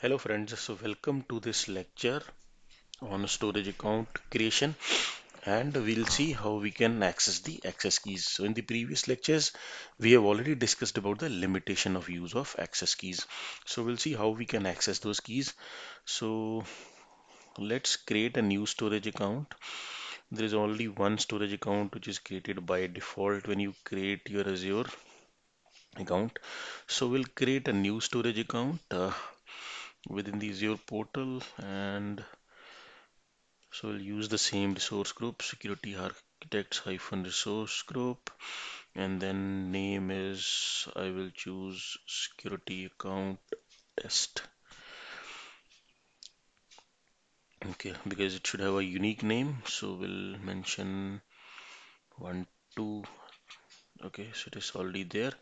Hello friends, so welcome to this lecture on storage account creation and we'll see how we can access the access keys. So in the previous lectures we have already discussed about the limitation of use of access keys. So we'll see how we can access those keys. So let's create a new storage account. There is only one storage account which is created by default when you create your Azure account. So we'll create a new storage account. Uh, within the Azure portal and so we'll use the same resource group security architects hyphen resource group. And then name is I will choose security account test. Okay because it should have a unique name so we'll mention one two. Okay so it is already there.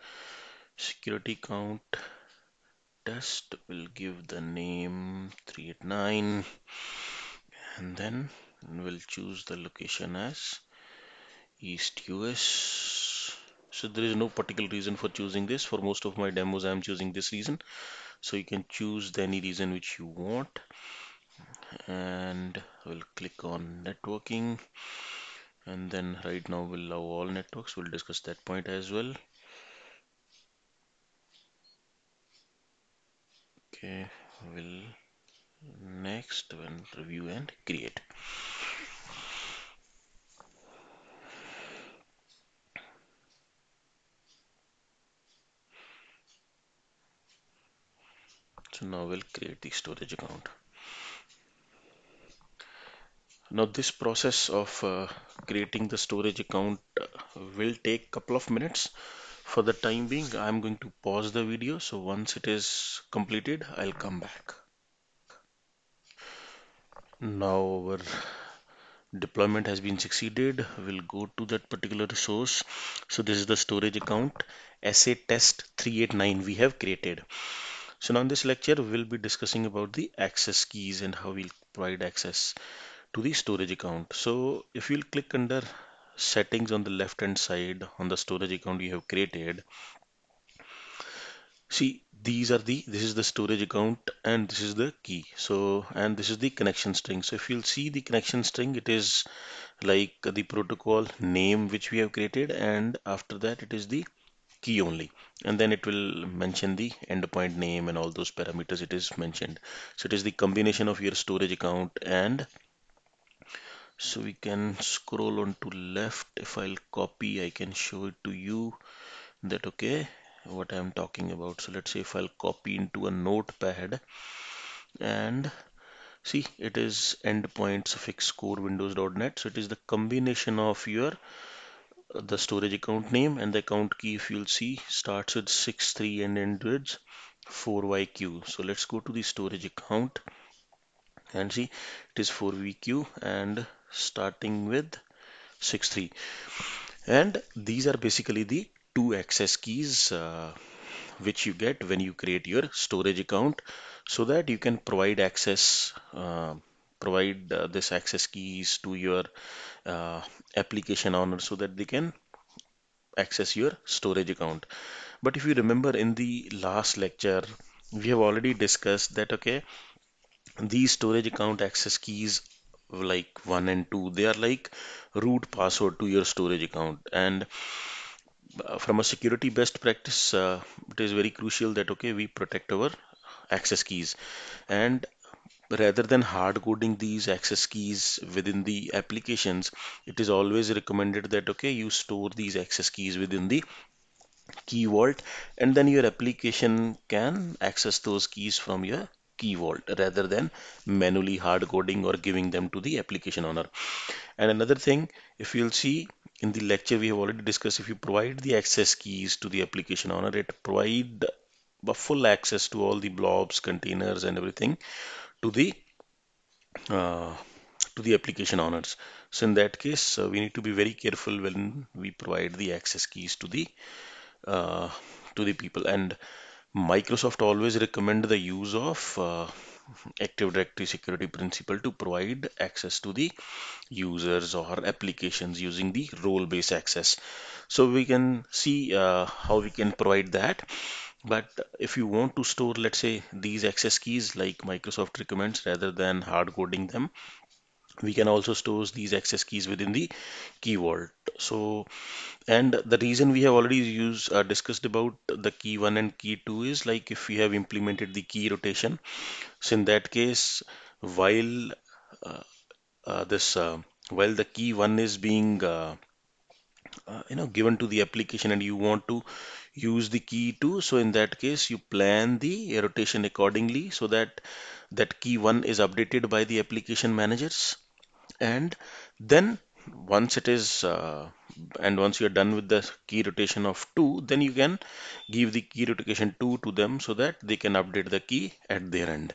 Security count test will give the name 389 and then we'll choose the location as East US so there is no particular reason for choosing this. For most of my demos I'm choosing this reason. So you can choose any reason which you want and we'll click on networking and then right now we'll allow all networks. We'll discuss that point as well okay we'll next when review and create. So now we'll create the storage account. Now this process of uh, creating the storage account uh, will take couple of minutes for the time being I'm going to pause the video. So once it is completed I'll come back. Now our deployment has been succeeded. We'll go to that particular source. So this is the storage account SA test 389 we have created. So now in this lecture we'll be discussing about the access keys and how we'll provide access to the storage account. So if you'll click under settings on the left hand side on the storage account you have created. See these are the this is the storage account and this is the key. So and this is the connection string. So if you'll see the connection string it is like the protocol name which we have created and after that it is the key only. And then it will mention the endpoint name and all those parameters it is mentioned. So it is the combination of your storage account and so we can scroll on to left. If I'll copy I can show it to you that okay what I'm talking about. So let's say if I'll copy into a notepad and see it is endpoints fix core windows.net so it is the combination of your the storage account name and the account key. If you'll see starts with 63 and ends with 4yq so let's go to the storage account and see it is 4vq and starting with 63 and these are basically the two access keys uh, which you get when you create your storage account so that you can provide access uh, provide uh, this access keys to your uh, application owner so that they can access your storage account. But if you remember in the last lecture we have already discussed that okay these storage account access keys like one and two they are like root password to your storage account. And uh, from a security best practice uh, it is very crucial that okay we protect our access keys. And rather than hard coding these access keys within the applications it is always recommended that okay you store these access keys within the key vault and then your application can access those keys from your key vault rather than manually hard coding or giving them to the application owner. And another thing if you'll see in the lecture we have already discussed if you provide the access keys to the application owner it provide full access to all the blobs containers and everything to the uh, to the application owners. So in that case uh, we need to be very careful when we provide the access keys to the uh, to the people. And Microsoft always recommend the use of uh, Active Directory security principal to provide access to the users or applications using the role-based access. So we can see uh, how we can provide that. but if you want to store let's say these access keys like Microsoft recommends rather than hard coding them we can also store these access keys within the key vault so and the reason we have already used uh, discussed about the key 1 and key 2 is like if we have implemented the key rotation so in that case while uh, uh, this uh, while the key 1 is being uh, uh, you know given to the application and you want to use the key 2 so in that case you plan the rotation accordingly so that that key 1 is updated by the application managers and then once it is uh, and once you're done with the key rotation of 2 then you can give the key rotation 2 to them so that they can update the key at their end.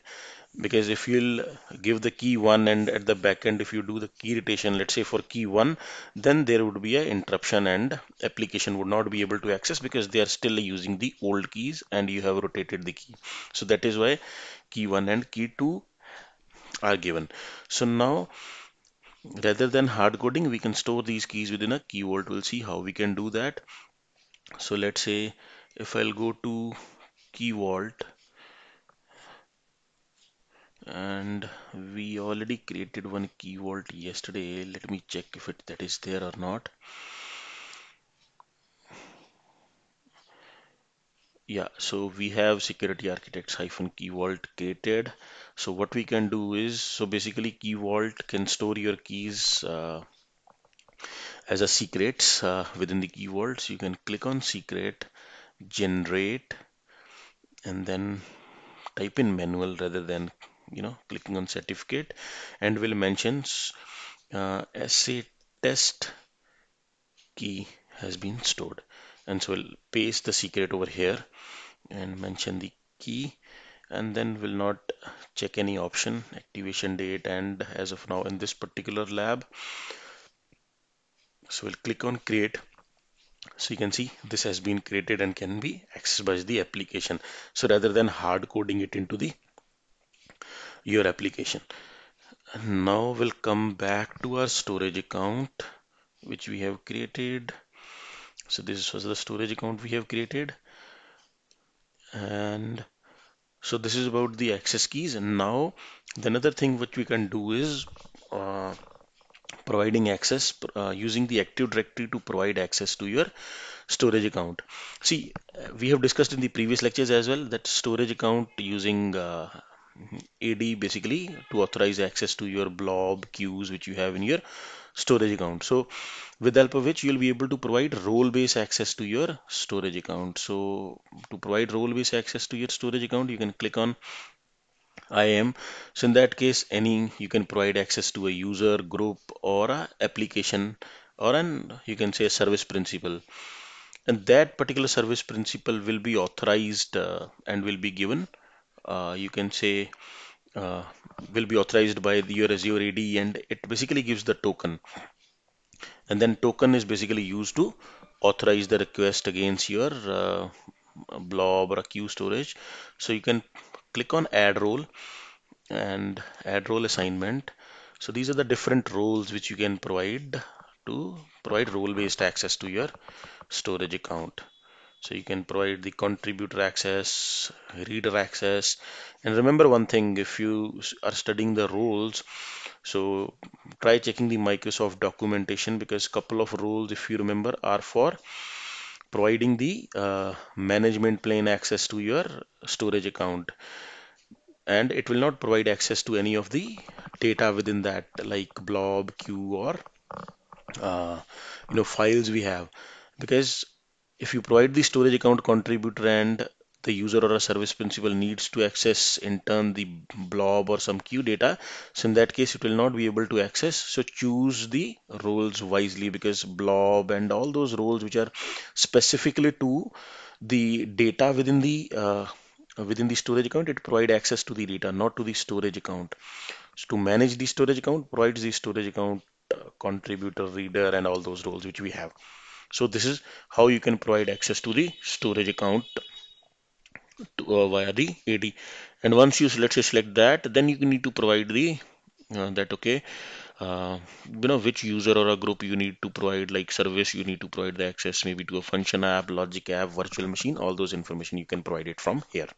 Because if you'll give the key 1 and at the back end if you do the key rotation let's say for key 1 then there would be a interruption and application would not be able to access because they are still using the old keys and you have rotated the key. So that is why key 1 and key 2 are given. So now rather than hard coding we can store these keys within a key vault we'll see how we can do that. So let's say if I'll go to key vault and we already created one key vault yesterday. Let me check if it that is there or not yeah so we have security architects hyphen key vault created so what we can do is so basically key vault can store your keys uh, as a secrets uh, within the key vault so you can click on secret generate and then type in manual rather than you know clicking on certificate. And will mention uh, SA test key has been stored and so we'll paste the secret over here and mention the key. And then we'll not check any option activation date and as of now in this particular lab. So we'll click on create. So you can see this has been created and can be accessed by the application. So rather than hard coding it into the your application. Now we'll come back to our storage account which we have created so this was the storage account we have created. And so this is about the access keys. And now the another thing which we can do is uh, providing access uh, using the active directory to provide access to your storage account. See we have discussed in the previous lectures as well that storage account using uh, AD basically to authorize access to your blob queues which you have in your storage account. So with the help of which you'll be able to provide role-based access to your storage account. So to provide role-based access to your storage account you can click on IAM so in that case any you can provide access to a user group or a application or an you can say service principal. And that particular service principal will be authorized uh, and will be given uh, you can say uh, will be authorized by the, your Azure AD and it basically gives the token. And then token is basically used to authorize the request against your uh, blob or a queue storage. So you can click on add role and add role assignment. So these are the different roles which you can provide to provide role based access to your storage account so you can provide the contributor access reader access. And remember one thing if you are studying the rules so try checking the Microsoft documentation because a couple of rules if you remember are for providing the uh, management plane access to your storage account. And it will not provide access to any of the data within that like blob queue or uh, you know files we have. Because if you provide the storage account contributor and the user or a service principal needs to access in turn the blob or some queue data so in that case it will not be able to access. So choose the roles wisely because blob and all those roles which are specifically to the data within the uh, within the storage account it provide access to the data not to the storage account. So to manage the storage account provides the storage account uh, contributor reader and all those roles which we have so this is how you can provide access to the storage account to, uh, via the AD. And once you let's say select that, then you need to provide the uh, that okay uh, you know which user or a group you need to provide like service you need to provide the access maybe to a function app logic app virtual machine all those information you can provide it from here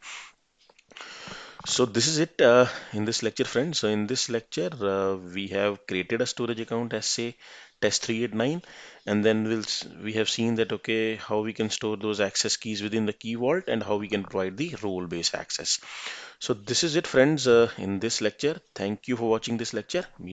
so this is it uh, in this lecture friends so in this lecture uh, we have created a storage account SA test389 and then we'll we have seen that okay how we can store those access keys within the key vault and how we can provide the role based access. So this is it friends uh, in this lecture. Thank you for watching this lecture